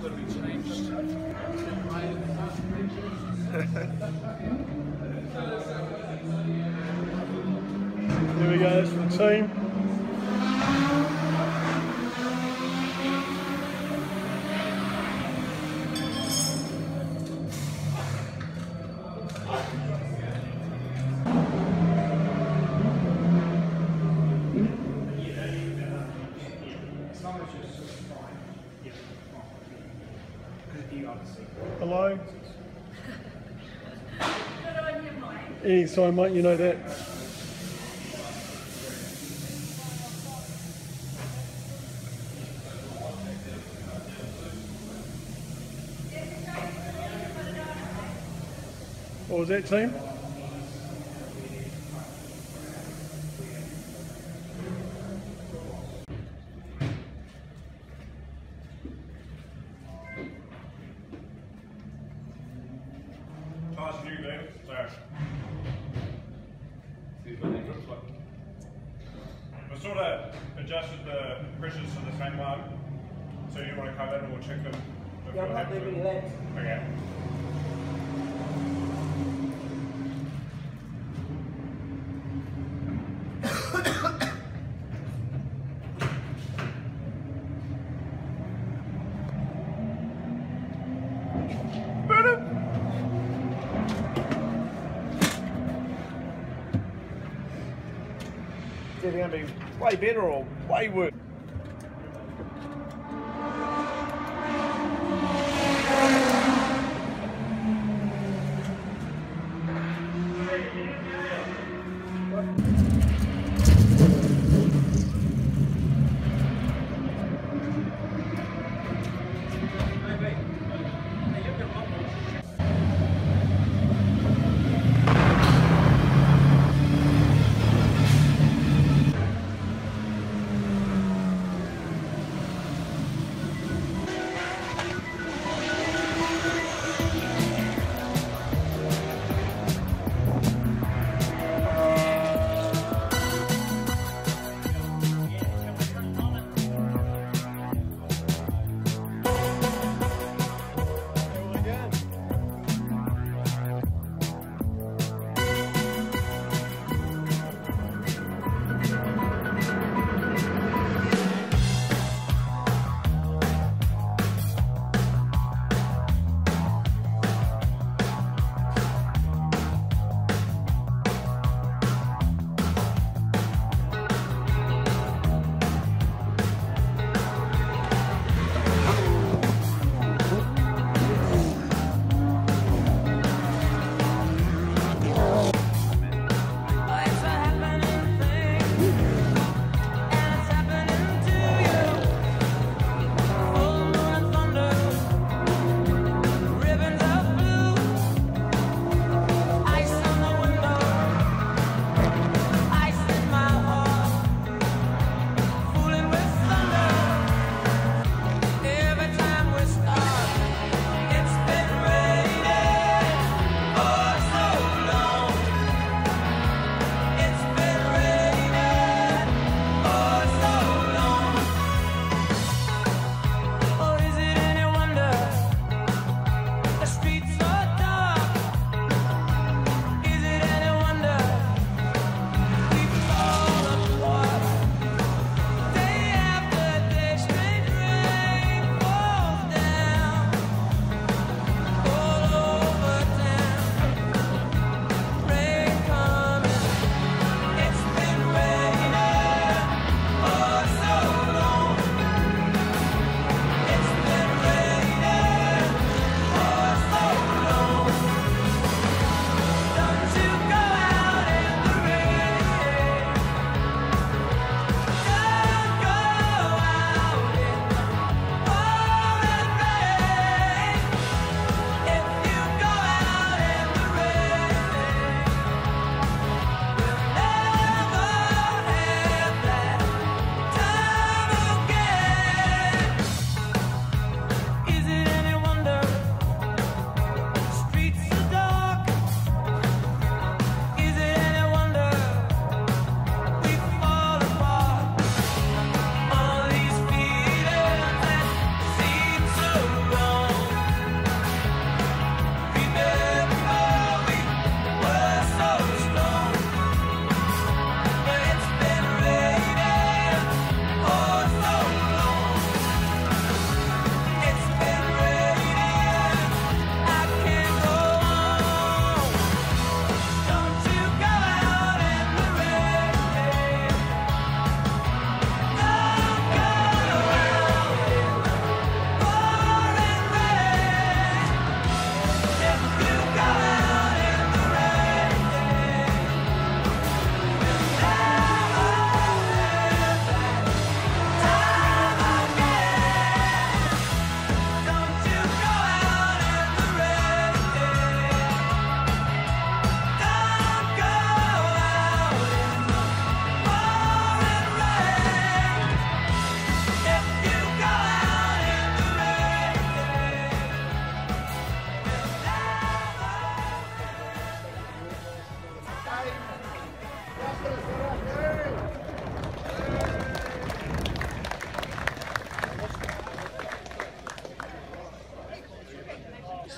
There we go, that's for the team. Anytime, mate, you know that. What was that team? Adjusted the pressures to the same one. So you want to come in and we'll check them. Yeah, I'm not leaving that. Okay. they're going to be way better or way worse.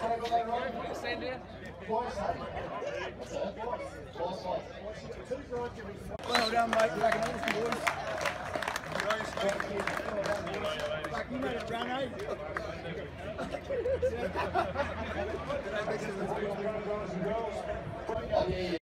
trying to go that road. What you saying, Dan? Boys, boys, boys. Back another few boys. Back, you made it round eight.